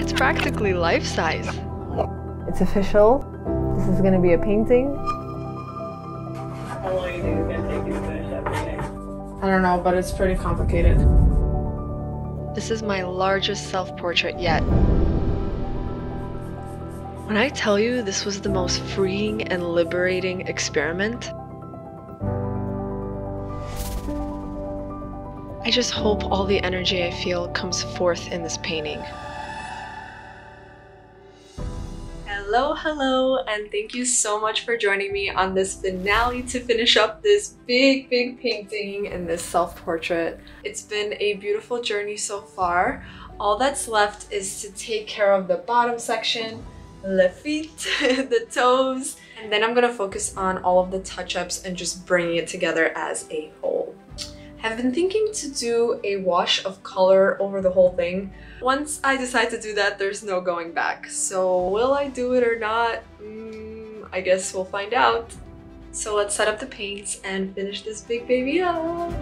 It's practically life size. It's official. This is gonna be a painting. How long do you think it's gonna take you to finish that painting? I don't know, but it's pretty complicated. This is my largest self portrait yet. When I tell you this was the most freeing and liberating experiment, I just hope all the energy I feel comes forth in this painting. Hello, hello, and thank you so much for joining me on this finale to finish up this big, big painting and this self-portrait. It's been a beautiful journey so far. All that's left is to take care of the bottom section, the feet, the toes, and then I'm gonna focus on all of the touch-ups and just bringing it together as a whole. I've been thinking to do a wash of color over the whole thing. Once I decide to do that, there's no going back. So will I do it or not? Mm, I guess we'll find out. So let's set up the paints and finish this big baby up.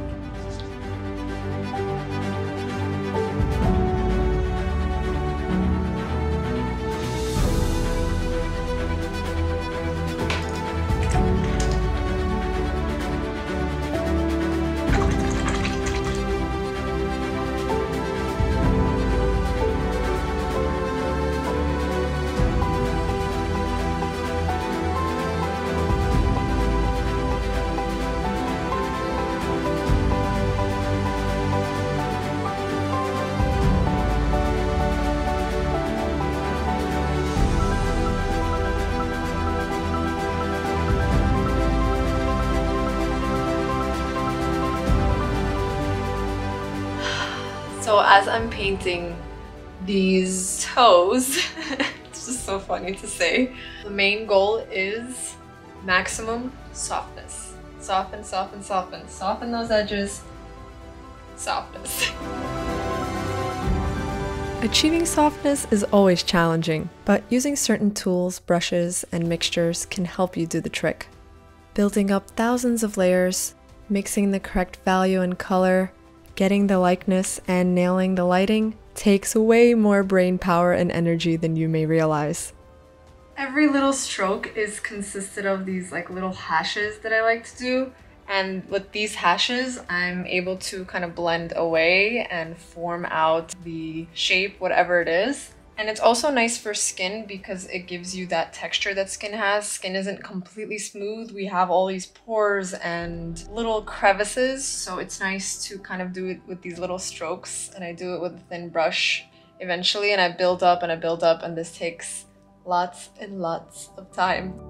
Painting these toes, it's just so funny to say, the main goal is maximum softness. Soften, soften, soften. Soften those edges. Softness. Achieving softness is always challenging, but using certain tools, brushes, and mixtures can help you do the trick. Building up thousands of layers, mixing the correct value and color, getting the likeness and nailing the lighting takes way more brain power and energy than you may realize. Every little stroke is consisted of these like little hashes that I like to do. And with these hashes, I'm able to kind of blend away and form out the shape, whatever it is. And it's also nice for skin because it gives you that texture that skin has. Skin isn't completely smooth. We have all these pores and little crevices. So it's nice to kind of do it with these little strokes. And I do it with a thin brush eventually. And I build up and I build up and this takes lots and lots of time.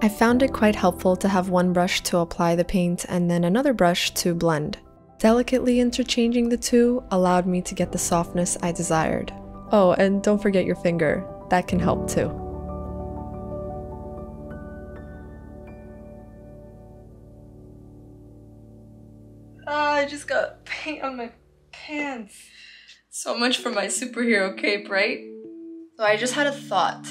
I found it quite helpful to have one brush to apply the paint and then another brush to blend. Delicately interchanging the two allowed me to get the softness I desired. Oh, and don't forget your finger, that can help too. Ah, I just got paint on my pants. So much for my superhero cape, right? So I just had a thought.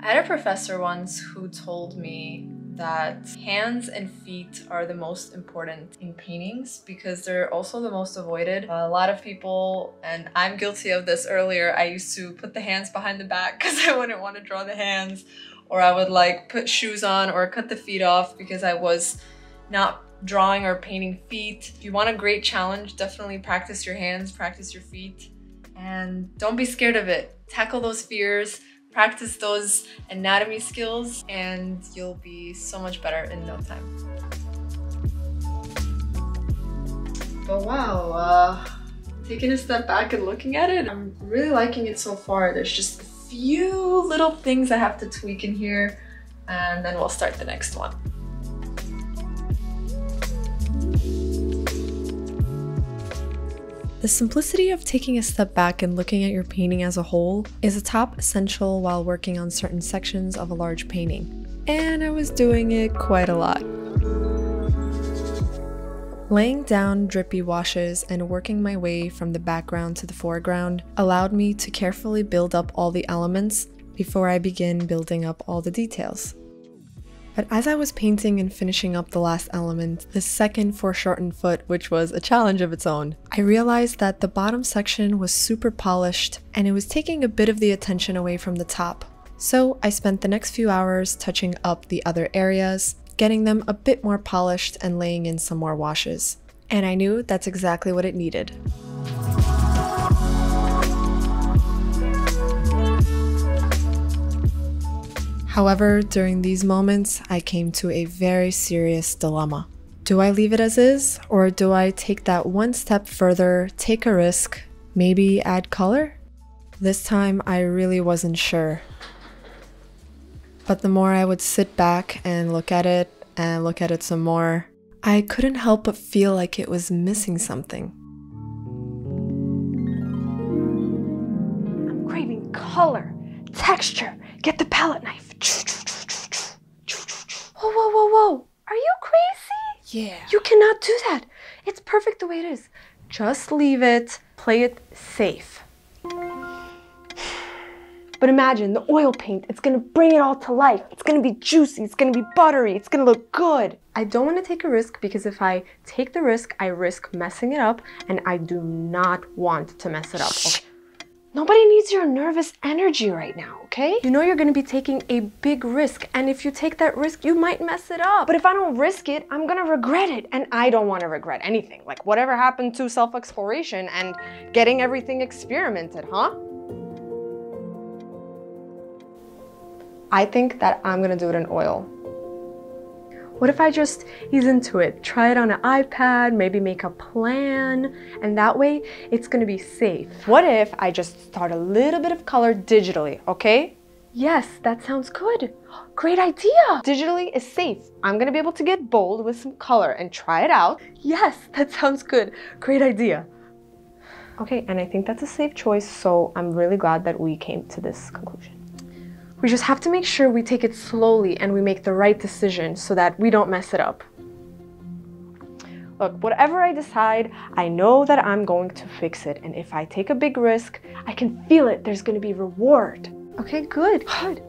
I had a professor once who told me that hands and feet are the most important in paintings because they're also the most avoided. A lot of people, and I'm guilty of this earlier, I used to put the hands behind the back because I wouldn't want to draw the hands or I would like put shoes on or cut the feet off because I was not drawing or painting feet. If you want a great challenge, definitely practice your hands, practice your feet, and don't be scared of it. Tackle those fears, practice those anatomy skills, and you'll be so much better in no time. But wow, uh, taking a step back and looking at it, I'm really liking it so far. There's just a few little things I have to tweak in here, and then we'll start the next one. The simplicity of taking a step back and looking at your painting as a whole is a top essential while working on certain sections of a large painting. And I was doing it quite a lot. Laying down drippy washes and working my way from the background to the foreground allowed me to carefully build up all the elements before I begin building up all the details. But as I was painting and finishing up the last element, the second foreshortened foot, which was a challenge of its own, I realized that the bottom section was super polished and it was taking a bit of the attention away from the top. So I spent the next few hours touching up the other areas, getting them a bit more polished and laying in some more washes. And I knew that's exactly what it needed. However, during these moments, I came to a very serious dilemma. Do I leave it as is, or do I take that one step further, take a risk, maybe add color? This time, I really wasn't sure. But the more I would sit back and look at it and look at it some more, I couldn't help but feel like it was missing something. I'm craving color, texture. Get the palette knife. Yeah. You cannot do that. It's perfect the way it is. Just leave it. Play it safe. But imagine the oil paint, it's gonna bring it all to life. It's gonna be juicy, it's gonna be buttery, it's gonna look good. I don't wanna take a risk because if I take the risk, I risk messing it up, and I do not want to mess it up. Okay? Nobody needs your nervous energy right now, okay? You know you're gonna be taking a big risk, and if you take that risk, you might mess it up. But if I don't risk it, I'm gonna regret it, and I don't wanna regret anything. Like whatever happened to self exploration and getting everything experimented, huh? I think that I'm gonna do it in oil. What if I just ease into it? Try it on an iPad, maybe make a plan, and that way it's gonna be safe. What if I just start a little bit of color digitally, okay? Yes, that sounds good. Great idea. Digitally is safe. I'm gonna be able to get bold with some color and try it out. Yes, that sounds good. Great idea. Okay, and I think that's a safe choice, so I'm really glad that we came to this conclusion. We just have to make sure we take it slowly and we make the right decision so that we don't mess it up. Look, whatever I decide, I know that I'm going to fix it. And if I take a big risk, I can feel it. There's going to be reward. Okay, good, good.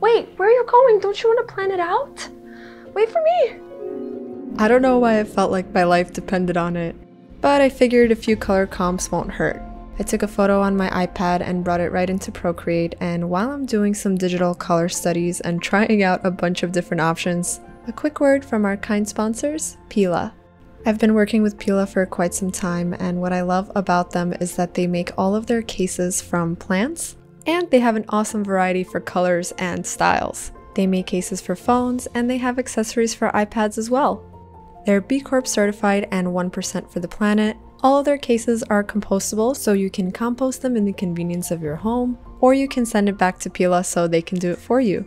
Wait, where are you going? Don't you want to plan it out? Wait for me. I don't know why I felt like my life depended on it, but I figured a few color comps won't hurt. I took a photo on my iPad and brought it right into Procreate, and while I'm doing some digital color studies and trying out a bunch of different options, a quick word from our kind sponsors, Pela. I've been working with Pela for quite some time, and what I love about them is that they make all of their cases from plants, and they have an awesome variety for colors and styles. They make cases for phones, and they have accessories for iPads as well. They're B Corp certified and 1% for the planet, all of their cases are compostable, so you can compost them in the convenience of your home, or you can send it back to Pela so they can do it for you.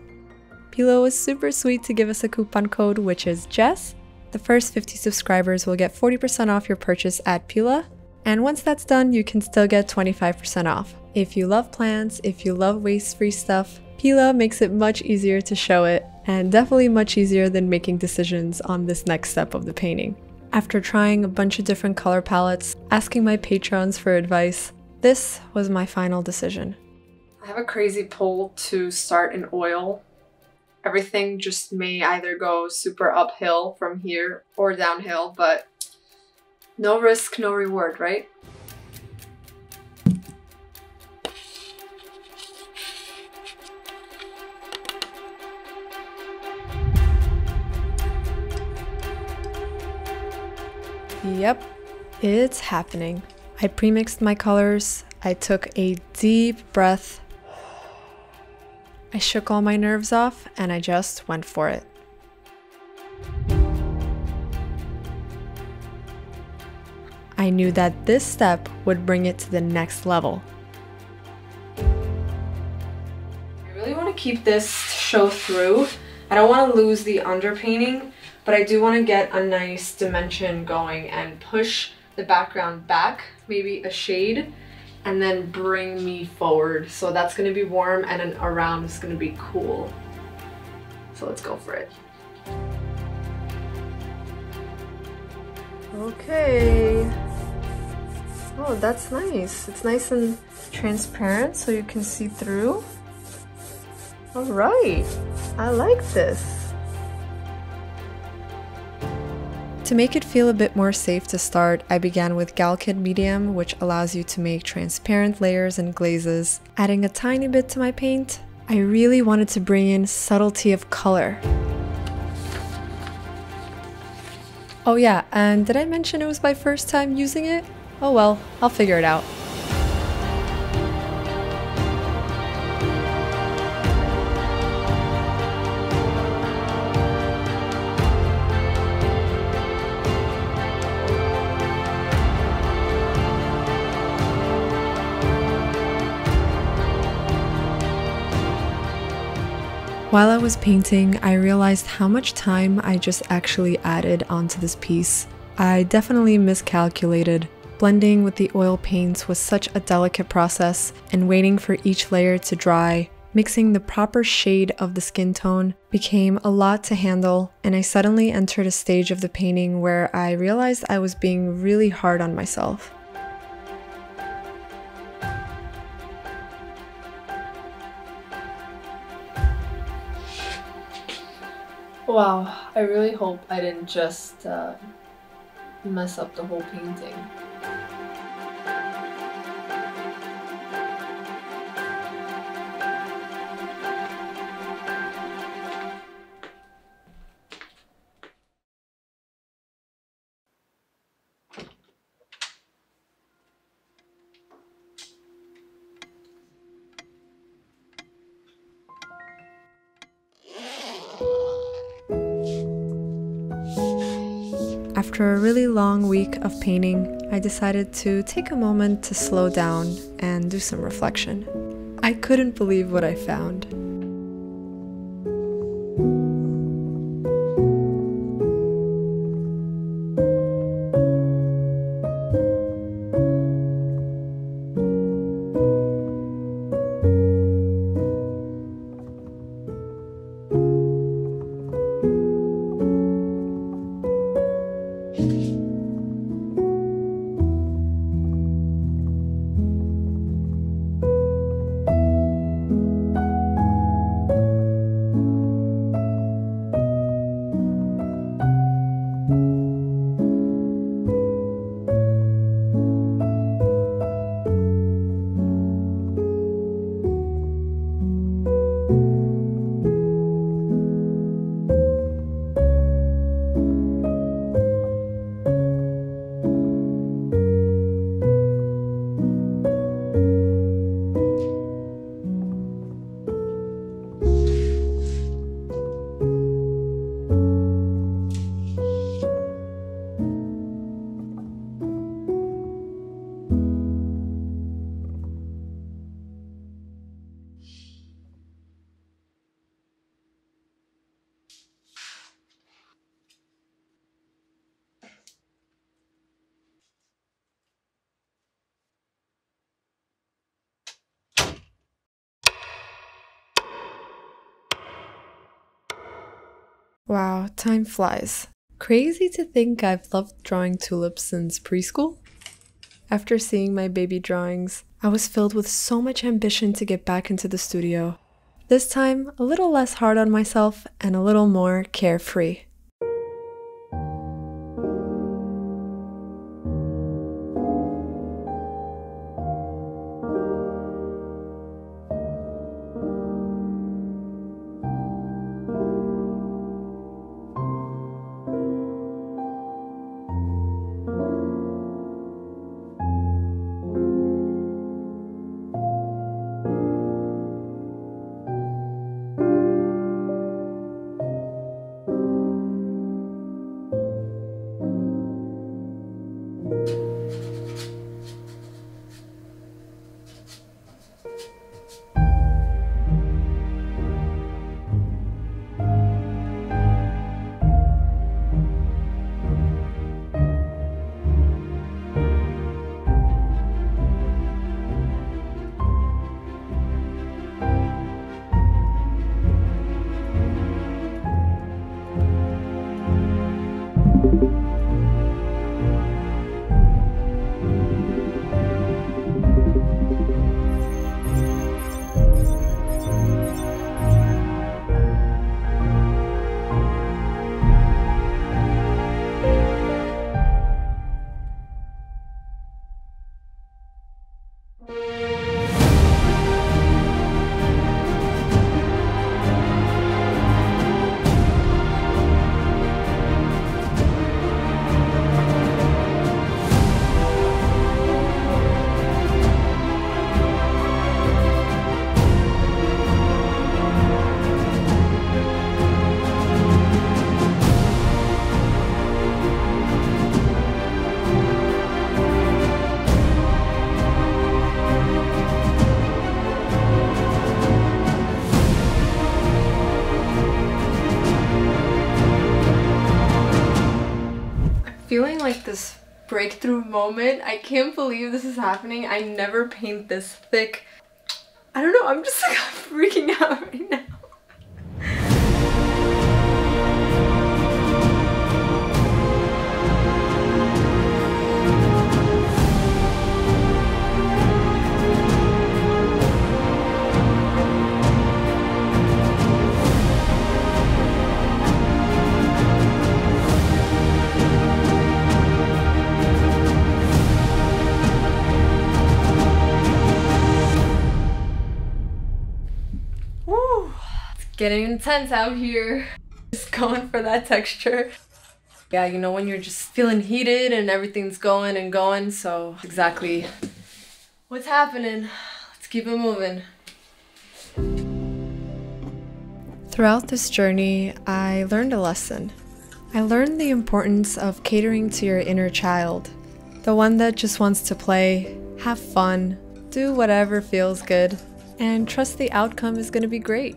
Pela was super sweet to give us a coupon code, which is Jess. The first 50 subscribers will get 40% off your purchase at Pela, and once that's done, you can still get 25% off. If you love plants, if you love waste free stuff, Pela makes it much easier to show it, and definitely much easier than making decisions on this next step of the painting. After trying a bunch of different color palettes, asking my patrons for advice, this was my final decision. I have a crazy pull to start in oil. Everything just may either go super uphill from here or downhill, but no risk, no reward, right? Yep, it's happening. I premixed my colors, I took a deep breath, I shook all my nerves off, and I just went for it. I knew that this step would bring it to the next level. I really want to keep this show through. I don't want to lose the underpainting, but I do want to get a nice dimension going and push the background back, maybe a shade, and then bring me forward. So that's going to be warm and then around is going to be cool. So let's go for it. Okay. Oh, that's nice. It's nice and transparent so you can see through. All right, I like this. To make it feel a bit more safe to start, I began with Galkyd Medium, which allows you to make transparent layers and glazes. Adding a tiny bit to my paint, I really wanted to bring in subtlety of color. Oh yeah, and did I mention it was my first time using it? Oh well, I'll figure it out. While I was painting, I realized how much time I just actually added onto this piece. I definitely miscalculated. Blending with the oil paints was such a delicate process, and waiting for each layer to dry, mixing the proper shade of the skin tone became a lot to handle, and I suddenly entered a stage of the painting where I realized I was being really hard on myself. Wow, I really hope I didn't just uh, mess up the whole painting. After a really long week of painting, I decided to take a moment to slow down and do some reflection. I couldn't believe what I found. Wow, time flies. Crazy to think I've loved drawing tulips since preschool. After seeing my baby drawings, I was filled with so much ambition to get back into the studio. This time, a little less hard on myself and a little more carefree. you breakthrough moment. I can't believe this is happening. I never paint this thick. I don't know, I'm just like freaking out right now. Getting intense out here. Just going for that texture. Yeah, you know when you're just feeling heated and everything's going and going, so exactly what's happening. Let's keep it moving. Throughout this journey, I learned a lesson. I learned the importance of catering to your inner child, the one that just wants to play, have fun, do whatever feels good, and trust the outcome is going to be great.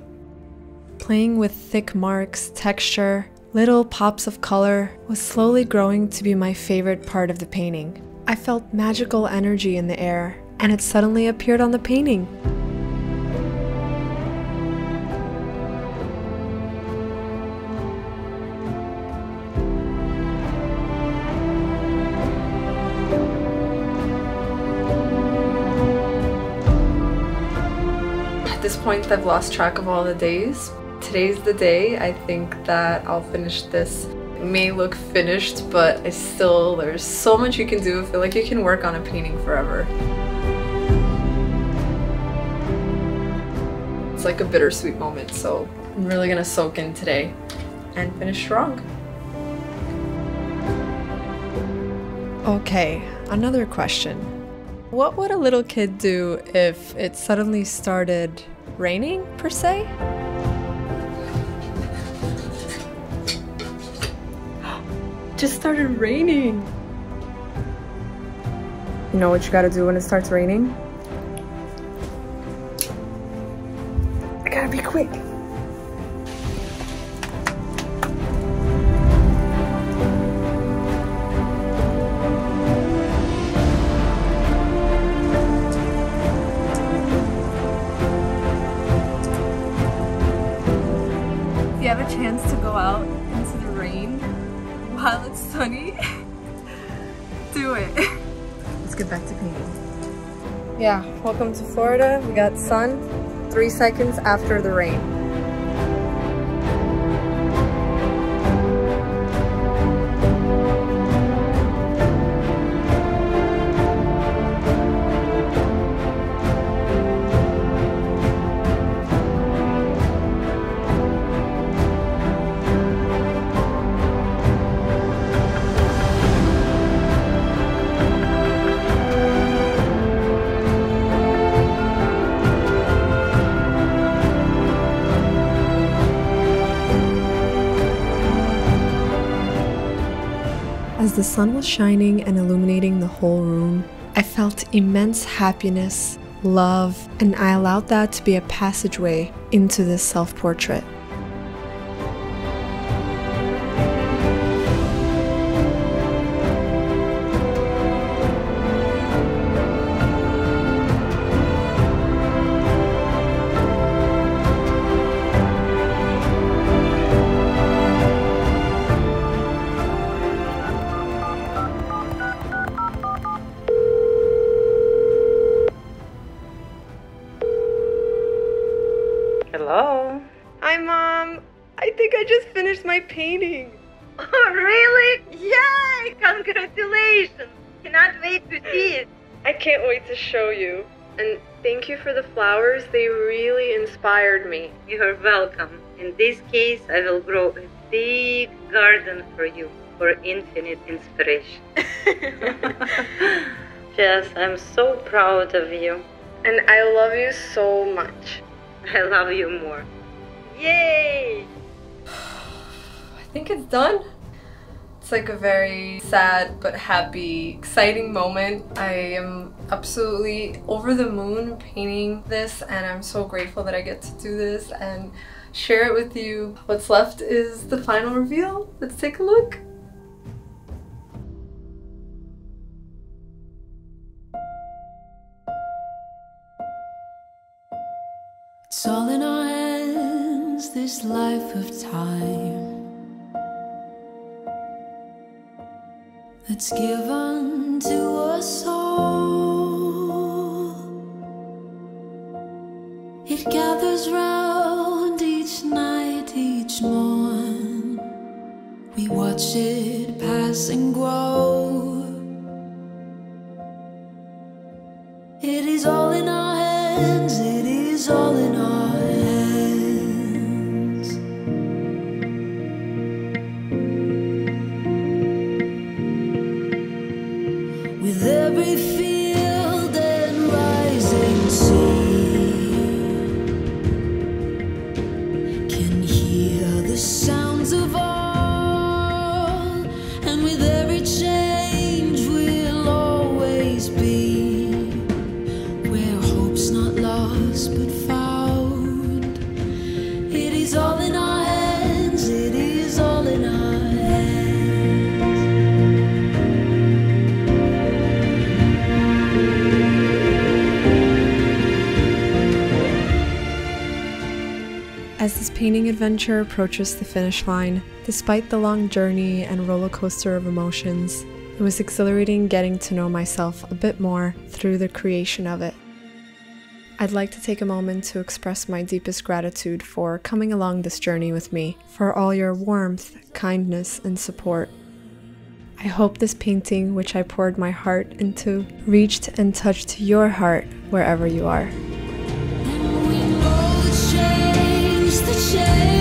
Playing with thick marks, texture, little pops of color was slowly growing to be my favorite part of the painting. I felt magical energy in the air, and it suddenly appeared on the painting. At this point, I've lost track of all the days. Today's the day. I think that I'll finish this. It may look finished, but I still, there's so much you can do. I feel like you can work on a painting forever. It's like a bittersweet moment, so I'm really gonna soak in today and finish strong. Okay, another question. What would a little kid do if it suddenly started raining, per se? Just started raining. You know what you gotta do when it starts raining? I gotta be quick. If you have a chance to go out into the rain while it's sunny, do it. Let's get back to painting. Yeah, welcome to Florida. We got sun three seconds after the rain. The sun was shining and illuminating the whole room, I felt immense happiness, love, and I allowed that to be a passageway into this self portrait. Just finished my painting. Oh, really? Yay! Congratulations! Cannot wait to see it. I can't wait to show you. And thank you for the flowers. They really inspired me. You're welcome. In this case, I will grow a big garden for you for infinite inspiration. Jess, I'm so proud of you. And I love you so much. I love you more. Yay! think it's done. It's like a very sad but happy, exciting moment. I am absolutely over the moon painting this and I'm so grateful that I get to do this and share it with you. What's left is the final reveal. Let's take a look. It's all in our hands, this life of time. That's given to us all. It gathers round each night, each morn. We watch it pass and grow. It is all in our painting adventure approaches the finish line, despite the long journey and roller coaster of emotions, it was exhilarating getting to know myself a bit more through the creation of it. I'd like to take a moment to express my deepest gratitude for coming along this journey with me, for all your warmth, kindness, and support. I hope this painting, which I poured my heart into, reached and touched your heart wherever you are. The change